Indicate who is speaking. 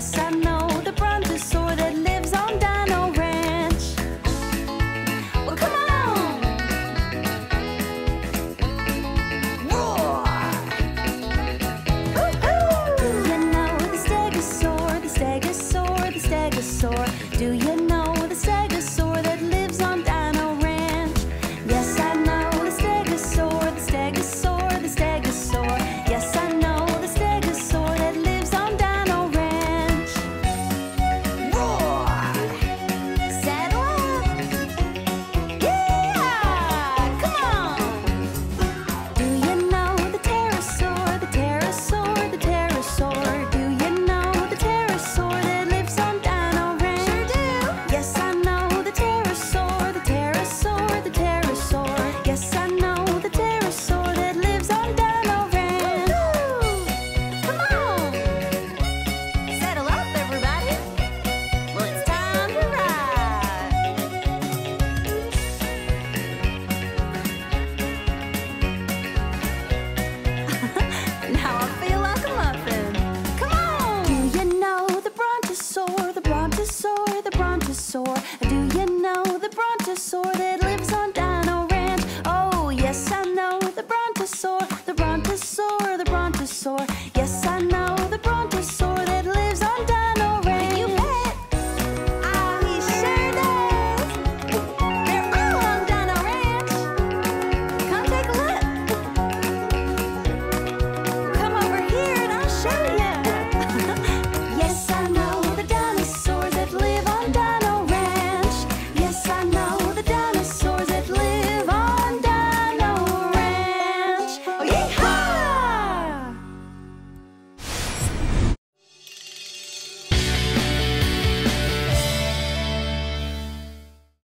Speaker 1: yes, I'm sore.